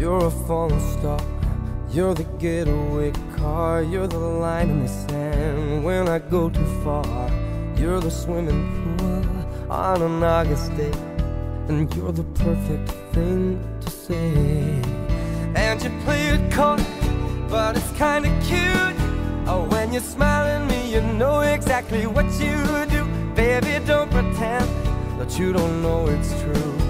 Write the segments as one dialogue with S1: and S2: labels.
S1: You're a falling star. You're the getaway car. You're the line in the sand when I go too far. You're the swimming pool on an August day. And you're the perfect thing to say. And you play it coy, but it's kinda cute. Oh, when you smile at me, you know exactly what you do. Baby, don't pretend that you don't know it's true.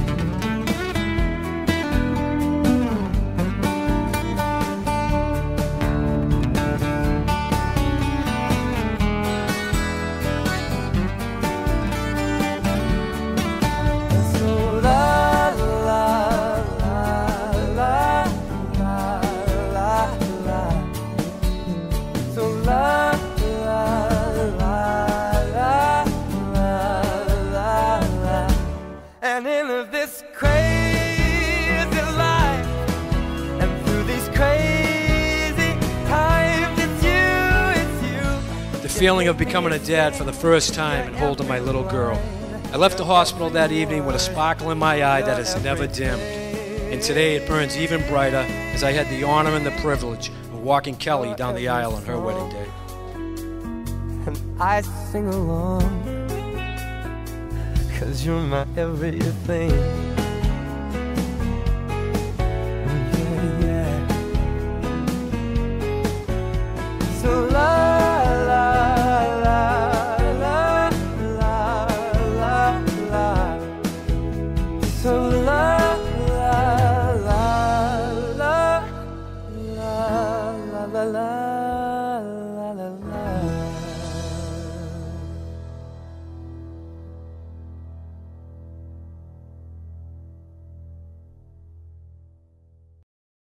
S2: Feeling of becoming a dad for the first time and holding my little girl. I left the hospital that evening with a sparkle in my eye that has never dimmed. And today it burns even brighter as I had the honor and the privilege of walking Kelly down the aisle on her wedding day.
S1: and I sing along. Cause you're my everything. la la.